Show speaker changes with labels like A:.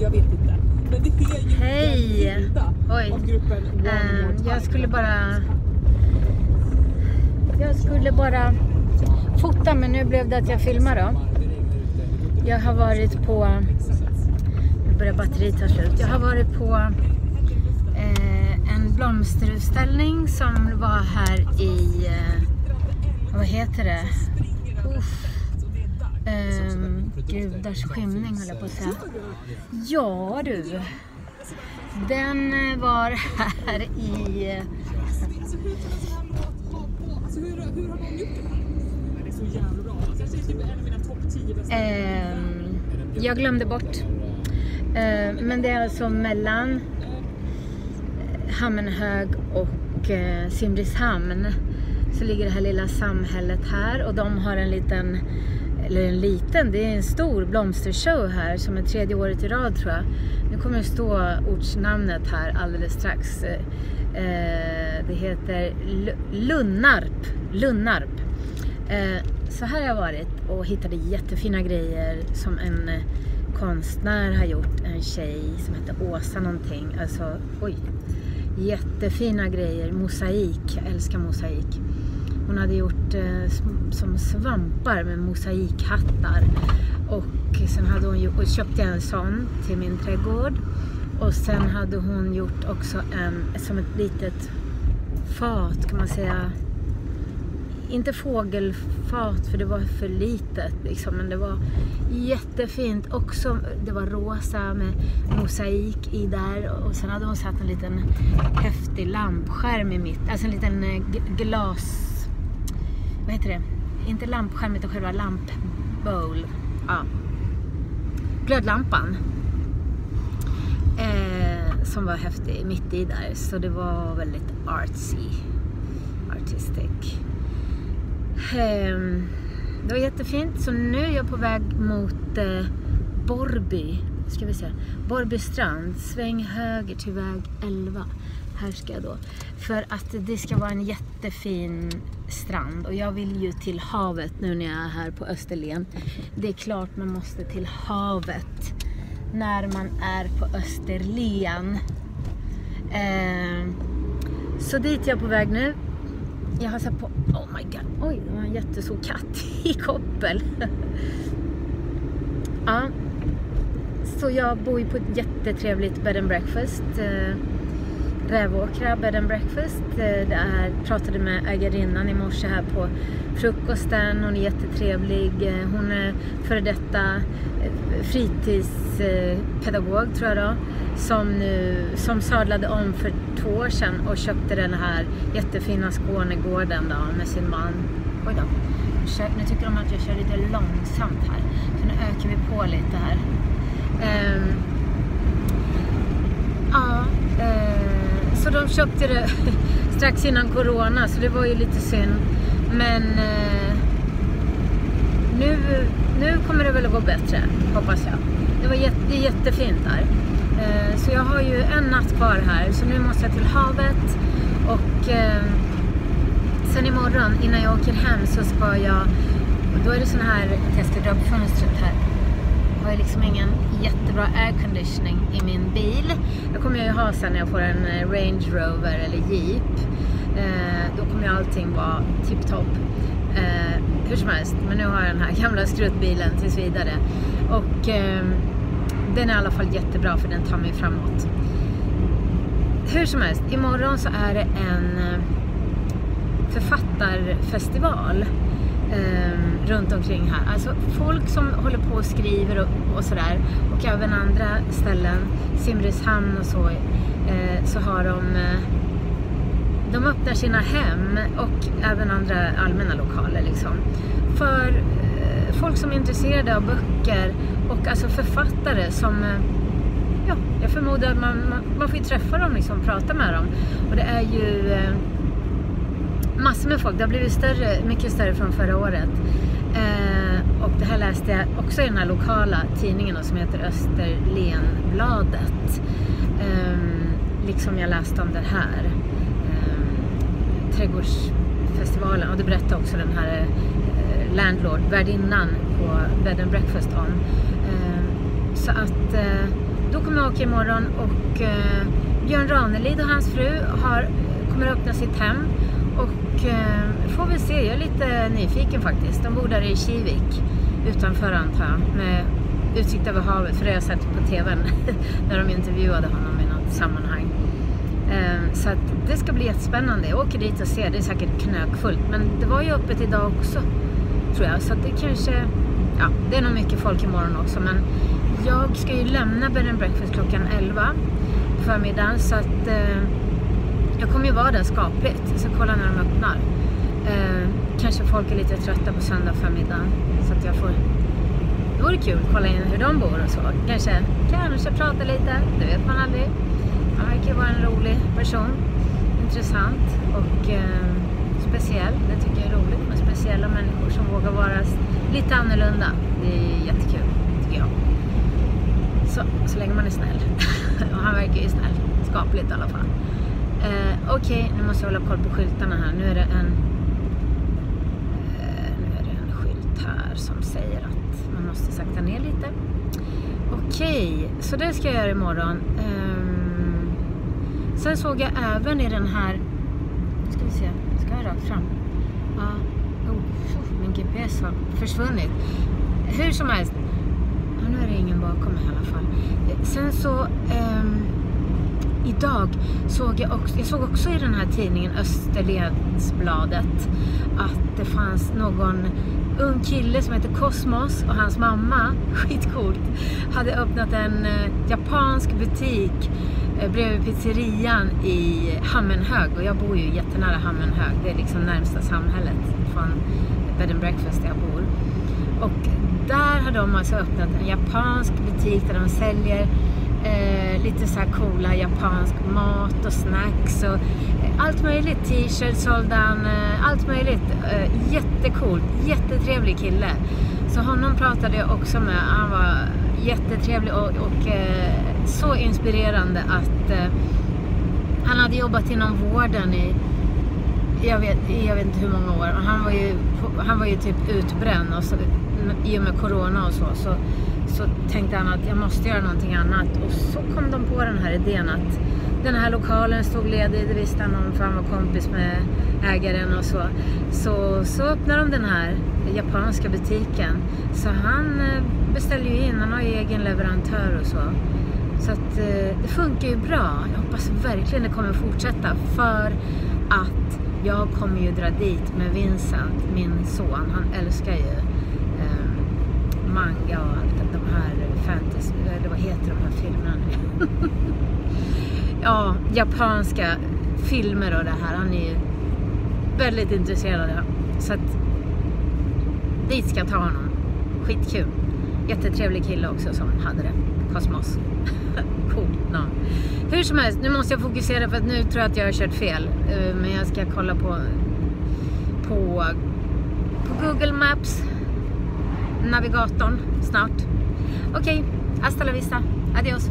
A: Jag vet inte. Men det är ju
B: Hej.
A: bilda
B: Oj.
A: av gruppen One
B: Eh,
A: More Time.
B: jag skulle bara... Jag skulle bara fota men nu blev det att jag filmar då. Jag har varit på... Nu börjar batteriet ta slut. Jag har varit på eh, en blomsterutställning som var här i... Eh, vad heter det? Uff. Ehm, gudars skymning höll jag på att säga. Ja du. Den eh, var här i... eh,
A: jag säger en av mina topp 10 bästa.
B: Jag glömde bort. Ehm, men det är alltså mellan eh, Hammenhög och eh, Simrishamn. Så ligger det här lilla samhället här och de har en liten, eller en liten, det är en stor blomstershow här som är tredje året i rad tror jag. Nu kommer det stå ortsnamnet här alldeles strax. Eh, eh det heter Lunnarp. Lunnarp. Eh, så här har jag varit och hittade jättefina grejer som en eh, konstnär har gjort. En tjej som heter Åsa någonting. Alltså, oj. Jättefina grejer. Mosaik. Jag älskar mosaik. Hon hade gjort eh, som svampar med mosaikhattar. Och sen hade hon gjort, och köpte jag en sån till min trädgård. Och sen hade hon gjort också en, som ett litet fat kan man säga inte fågelfat för det var för litet liksom, men det var jättefint. Också, det var rosa med mosaik i där och sen hade hon satt en liten häftig lampskärm i mitt, alltså en liten eh, glas, vad heter det? Inte lampskärm utan själva lampbowl. Ja. Glödlampan. Eh, som var häftig mitt i där, så det var väldigt artsy. Artistic. Eh, det var jättefint. Så nu är jag på väg mot eh, Borby. Ska vi se. Borby strand. Sväng höger till väg 11. Här ska jag då. För att det ska vara en jättefin strand. Och jag vill ju till havet nu när jag är här på Österlen. Det är klart man måste till havet när man är på Österlen. Eh, så dit är jag på väg nu. Jag har sett på, oh my god, oj det var en jättestor katt i koppel. ja. Så jag bor ju på ett jättetrevligt bed and breakfast. Eh, Rävåkra bed and breakfast. Eh, där pratade med ägarinnan i morse här på frukosten. Hon är jättetrevlig. Eh, hon är före detta eh, fritidspedagog tror jag då. Som, nu, som sadlade om för två år sedan och köpte den här jättefina Skånegården då med sin man. Oj då. Nu tycker de att jag kör lite långsamt här. Så nu ökar vi på lite här. Um, Ja, eh, så de köpte det strax innan Corona så det var ju lite synd. Men eh, nu, nu kommer det väl att gå bättre, hoppas jag. Det var jätte, det är jättefint där. Eh, så jag har ju en natt kvar här så nu måste jag till havet och eh, sen imorgon innan jag åker hem så ska jag, då är det sån här, jag ska dra upp fönstret här har ju liksom ingen jättebra airconditioning i min bil. Det kommer jag ju ha sen när jag får en eh, Range Rover eller Jeep. Eh, då kommer ju allting vara tipptopp. Eh, hur som helst, men nu har jag den här gamla skruttbilen tills vidare. Och eh, den är i alla fall jättebra för den tar mig framåt. Hur som helst, imorgon så är det en eh, författarfestival eh, runt omkring här. Alltså folk som håller på och skriver och, och sådär. Och även andra ställen, Simrishamn och så, eh, så har de eh, de öppnar sina hem och även andra allmänna lokaler liksom. För eh, folk som är intresserade av böcker och alltså författare som eh, ja, jag förmodar att man, man, man får ju träffa dem liksom, prata med dem. Och det är ju eh, massor med folk. Det har blivit större, mycket större från förra året. Eh, och det här läste jag också i den här lokala tidningen då, som heter Österlenbladet. Eh, liksom jag läste om det här. Eh, trädgårdsfestivalen. Och det berättade också den här eh, landlord, värdinnan på bed and breakfast om. Eh, Så att eh, då kommer jag åka imorgon och eh, Björn Ranelid och hans fru har, kommer att öppna sitt hem. Och eh, får vi se, jag är lite nyfiken faktiskt. De bor där i Kivik utanför antar jag. Med utsikt över havet, för det har jag sett på TVn när de intervjuade honom i något sammanhang. Eh, så att det ska bli jättespännande. Jag åker dit och ser, det är säkert knökfullt. Men det var ju öppet idag också, tror jag. Så att det kanske, ja, det är nog mycket folk imorgon också. Men jag ska ju lämna bed and breakfast klockan 11 på förmiddagen. Så att eh, jag kommer ju vara där skapligt. Jag ska kolla när de öppnar. Eh, kanske folk är lite trötta på söndag förmiddag. Så att jag får... Det vore kul att kolla in hur de bor och så. Kanske, kanske prata lite. Det vet man aldrig. Han verkar vara en rolig person. Intressant och eh, speciell. Det tycker jag är roligt med speciella människor som vågar vara lite annorlunda. Det är jättekul, tycker jag. Så, så länge man är snäll. och han verkar ju snäll. Skapligt i alla fall. Eh, Okej, okay, nu måste jag hålla koll på skyltarna här. Nu är det en eh, nu är det en skylt här som säger att man måste sakta ner lite. Okej, okay, så det ska jag göra imorgon. Um, sen såg jag även i den här... Nu ska vi se, ska jag rakt fram? Ja, oh, min GPS har försvunnit. Hur som helst. Ja, nu är det ingen bakom mig i alla fall. Sen så... Um, idag såg jag också, jag såg också i den här tidningen Österledsbladet att det fanns någon ung kille som heter Kosmos och hans mamma, skitcoolt, hade öppnat en eh, japansk butik eh, bredvid pizzerian i Hammenhög och jag bor ju jättenära Hammenhög, det är liksom närmsta samhället från bed and breakfast där jag bor. Och där har de alltså öppnat en japansk butik där de säljer Eh, lite så här coola japansk mat och snacks och eh, allt möjligt. T-shirts, soldan, eh, allt möjligt. Eh, jättecoolt, jättetrevlig kille. Så honom pratade jag också med. Han var jättetrevlig och, och eh, så inspirerande att eh, han hade jobbat inom vården i jag vet, jag vet inte hur många år. Han var ju, han var ju typ utbränd och så, i och med corona och så. så så tänkte han att jag måste göra någonting annat. Och så kom de på den här idén att den här lokalen stod ledig, det visste han om för han var kompis med ägaren och så. Så, så öppnade de den här japanska butiken. Så han eh, beställde ju in, han har ju egen leverantör och så. Så att eh, det funkar ju bra. Jag hoppas verkligen det kommer fortsätta för att jag kommer ju dra dit med Vincent, min son. Han älskar ju manga och allt de här fantasy, eller vad heter de här filmerna nu? ja, japanska filmer och det här. Han är ju väldigt intresserad av. Så att dit ska jag ta honom. Skitkul. Jättetrevlig kille också som hade det. Kosmos. Coolt namn. Hur som helst, nu måste jag fokusera för att nu tror jag att jag har kört fel. Eh, men jag ska kolla på, på, på Google Maps navigatorn snart. Okej, okay, hasta la vista. Adios.